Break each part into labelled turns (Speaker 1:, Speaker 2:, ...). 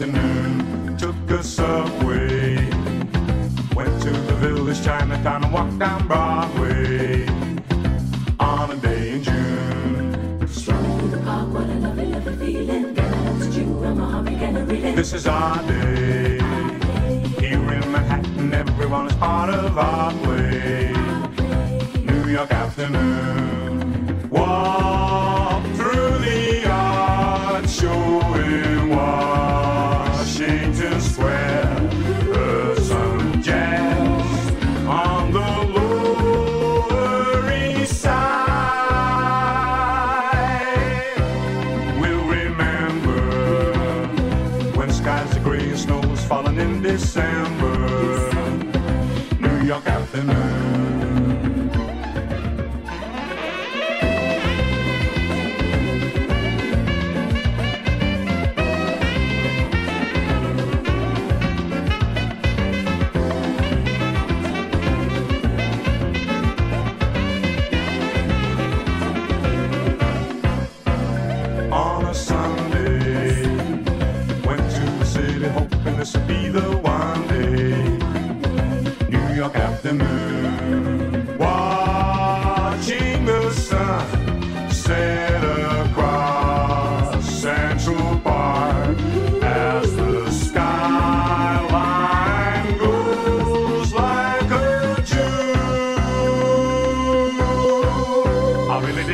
Speaker 1: afternoon, took a subway. Went to the village Chinatown and walked down Broadway on a day in June.
Speaker 2: Strolling through the park, what a lovely, lovely feeling. Gonna you, I'm a hobby, gonna read it.
Speaker 1: This is our day. Here in Manhattan, everyone is part of our play. New York afternoon. December. New York afternoon. on a Sunday. Went to the city hoping this would be the one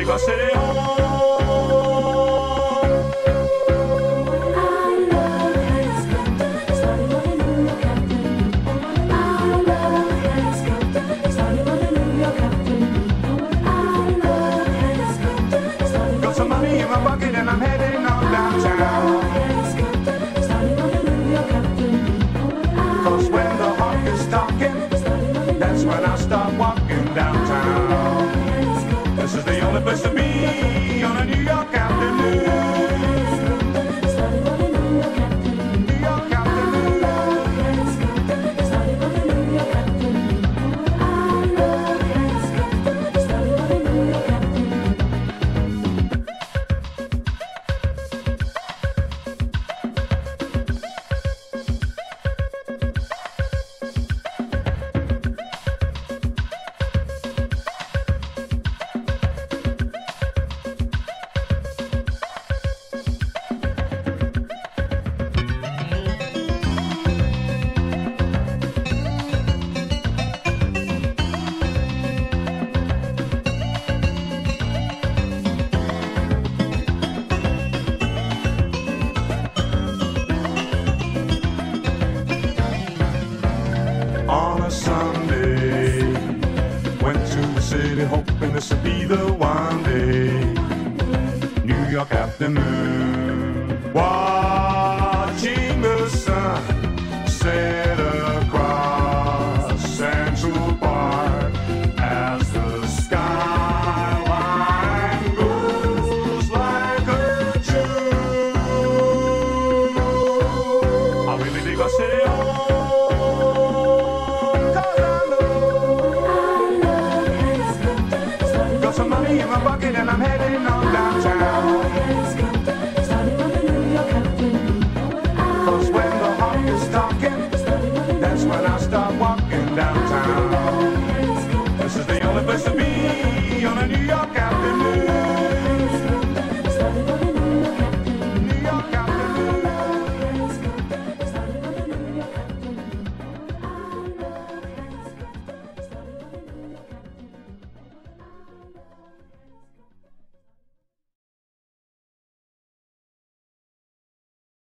Speaker 1: I really hoping this would be the one day. New York afternoon. Watching